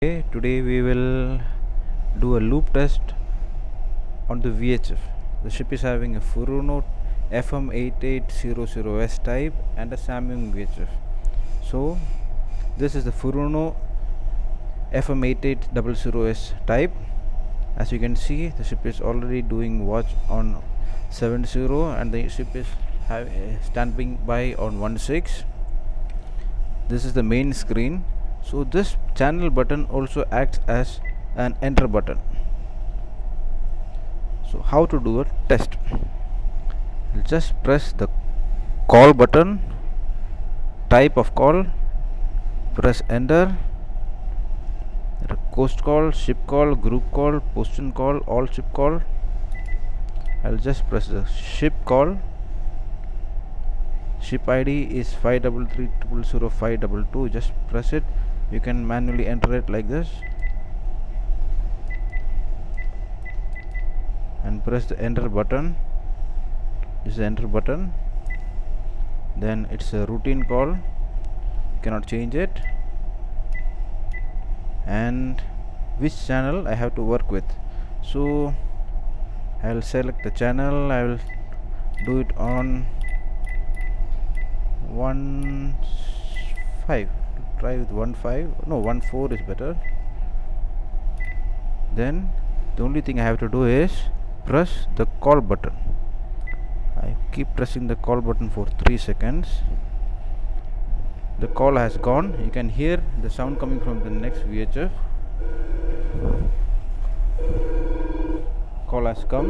Okay, today we will do a loop test on the VHF. The ship is having a Furuno FM8800S type and a Samyung VHF. So this is the Furuno FM8800S type. As you can see, the ship is already doing watch on 70 and the ship is have, uh, standing by on 16. This is the main screen so this channel button also acts as an enter button. So how to do a test? Just press the call button type of call press enter coast call ship call group call postion call all ship call. I'll just press the ship call ship ID is 533000522 just press it. You can manually enter it like this. And press the enter button. This is enter button. Then it's a routine call. You cannot change it. And which channel I have to work with? So I will select the channel. I will do it on 1 5 try with 1 5 no 1 4 is better. Then the only thing I have to do is press the call button. I keep pressing the call button for 3 seconds. The call has gone. You can hear the sound coming from the next VHF call has come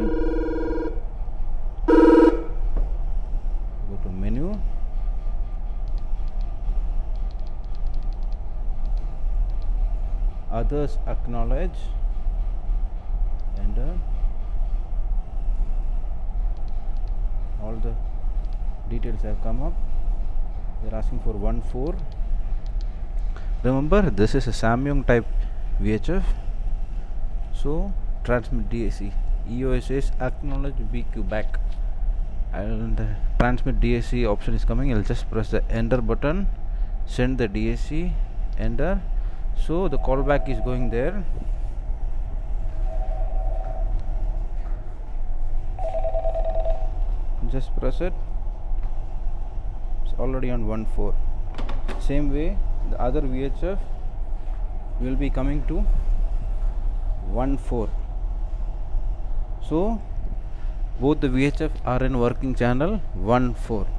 others acknowledge and uh, all the details have come up. They're asking for 1 4 remember this is a Samyung type VHF so transmit DAC EOS is acknowledge BQ back. And uh, transmit DAC option is coming. I'll just press the enter button. Send the DAC enter so the callback is going there. Just press it. It's already on 1 4 same way the other VHF will be coming to 1 4 so both the VHF are in working channel 1 4